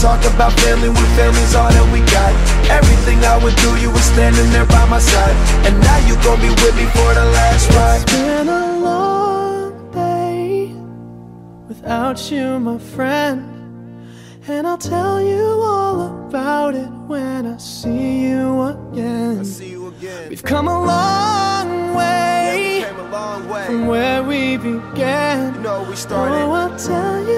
Talk about family when family's all that we got? Everything I would do, you were standing there by my side. And now you gon' be with me for the last ride. It's been a long day without you, my friend. And I'll tell you all about it when I see you again. I see you again. We've come a long way, yeah, we came a long way. from where we began. You know, we started. Oh, I'll tell you